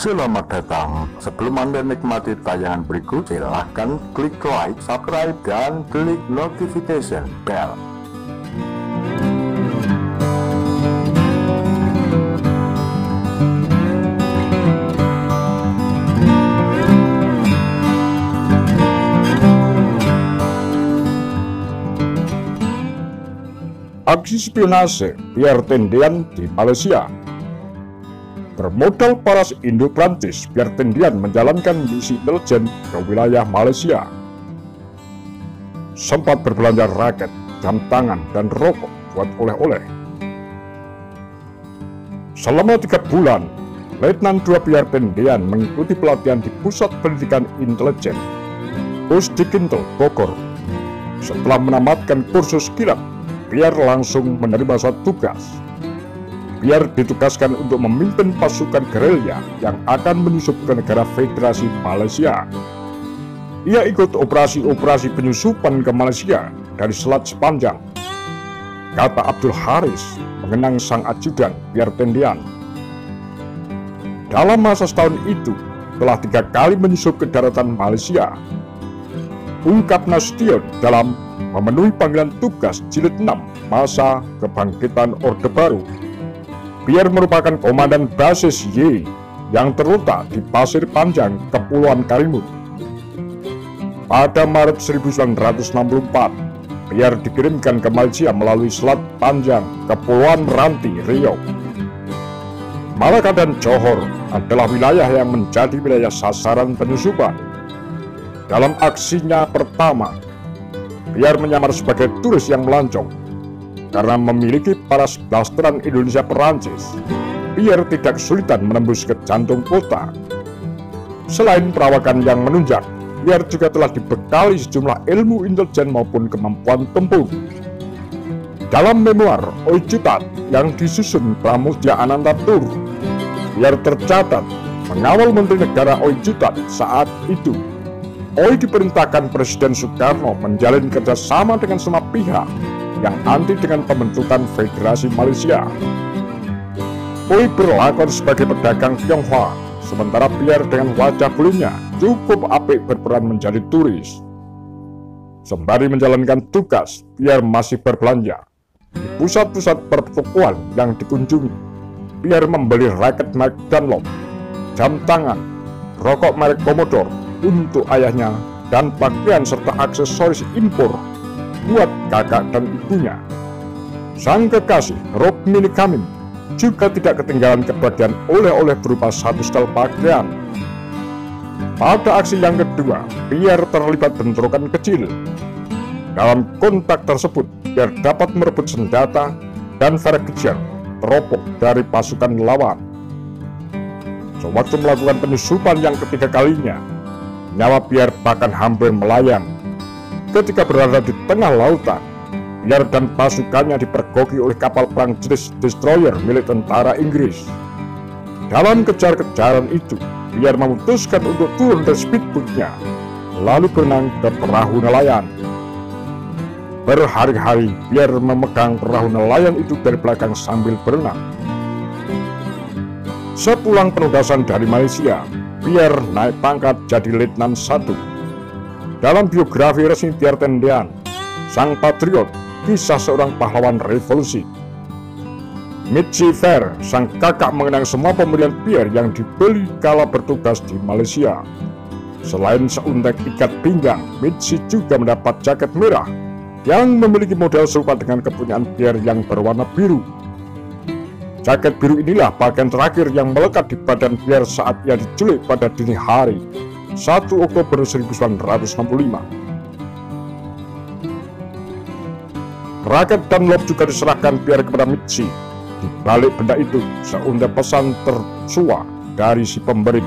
Selamat datang. Sebelum Anda nikmati tayangan berikut, silahkan klik like, subscribe, dan klik notification bell. Aksi spionase biar tendian di Malaysia Bermodal paras Indo-Prancis, biar tendian menjalankan misi intelijen ke wilayah Malaysia. Sempat berbelanja raket, jam tangan, dan rokok buat oleh-oleh. Selama tiga bulan, Letnan 2 Biar Tendian mengikuti pelatihan di Pusat Pendidikan Intelijen Pusdikinto, Bogor. Setelah menamatkan kursus kilat, Biar langsung menerima suatu tugas biar ditugaskan untuk memimpin pasukan gerilya yang akan menyusup ke negara Federasi Malaysia. Ia ikut operasi-operasi penyusupan ke Malaysia dari Selat Sepanjang. Kata Abdul Haris mengenang sang ajudan biar tendian. Dalam masa setahun itu, telah tiga kali menyusup ke daratan Malaysia. Ungkap Nasution dalam memenuhi panggilan tugas jilid 6 masa kebangkitan Orde Baru Pierre merupakan komandan basis Y yang terletak di Pasir Panjang, Kepulauan Karimun. Pada Maret 1964, Pierre dikirimkan ke Malaysia melalui Selat Panjang, Kepulauan Ranti, Riau. Malaka dan Johor adalah wilayah yang menjadi wilayah sasaran penyusupan. Dalam aksinya pertama, Pierre menyamar sebagai turis yang melancong karena memiliki paras blasteran Indonesia Perancis, Pierre tidak kesulitan menembus ke jantung kota. Selain perawakan yang menunjang, Pierre juga telah dibekali sejumlah ilmu intelijen maupun kemampuan tempur. Dalam memoir Oijutat yang disusun Pramudia Anantatur, Pierre tercatat mengawal Menteri Negara Oijutat saat itu. Oi diperintahkan Presiden Soekarno menjalin kerjasama dengan semua pihak yang anti dengan pembentukan Federasi Malaysia. Pui berlakon sebagai pedagang Tionghoa, sementara Pierre dengan wajah bulunya cukup apik berperan menjadi turis. Sembari menjalankan tugas, Pierre masih berbelanja. Di pusat-pusat pertokoan yang dikunjungi, Pierre membeli raket Mike Dunlop, jam tangan, rokok merek Commodore untuk ayahnya, dan pakaian serta aksesoris impor buat kakak dan ibunya. Sang kekasih, Rokmini Kamim, juga tidak ketinggalan kebahagiaan oleh-oleh berupa satu setel pakaian. Pada aksi yang kedua, Pierre terlibat bentrokan kecil. Dalam kontak tersebut, Pierre dapat merebut senjata dan kejar teropong dari pasukan lawan. Sewaktu melakukan penyusupan yang ketiga kalinya, nyawa Pierre bahkan hampir melayang ketika berada di tengah lautan. Pierre dan pasukannya dipergoki oleh kapal perang jenis destroyer milik tentara Inggris. Dalam kejar-kejaran itu, Pierre memutuskan untuk turun dari speedboatnya, lalu berenang ke perahu nelayan. Berhari-hari, Pierre memegang perahu nelayan itu dari belakang sambil berenang. Sepulang penugasan dari Malaysia, Pierre naik pangkat jadi Letnan 1 dalam biografi resmi Pierre Tendian, sang patriot, kisah seorang pahlawan revolusi. Mitzi Fair, sang kakak mengenang semua pemberian Pierre yang dibeli kala bertugas di Malaysia. Selain seuntek ikat pinggang, Mitzi juga mendapat jaket merah yang memiliki model serupa dengan kepunyaan Pierre yang berwarna biru. Jaket biru inilah bagian terakhir yang melekat di badan Pierre saat ia diculik pada dini hari 1 Oktober 1965. Raket Dunlop juga diserahkan Pierre kepada Mitzi. Di balik benda itu, seuntai pesan tersua dari si pemberi.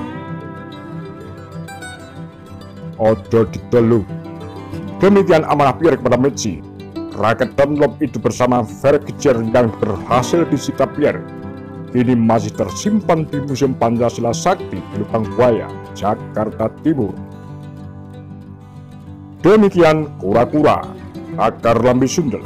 Odo ditelu. Demikian amanah Pierre kepada Mitzi. Raket Dunlop itu bersama Vergejer yang berhasil disita Pierre kini masih tersimpan di Museum Pancasila Sakti di Lubang Buaya, Jakarta Timur. Demikian kura-kura, akar lambi sundel.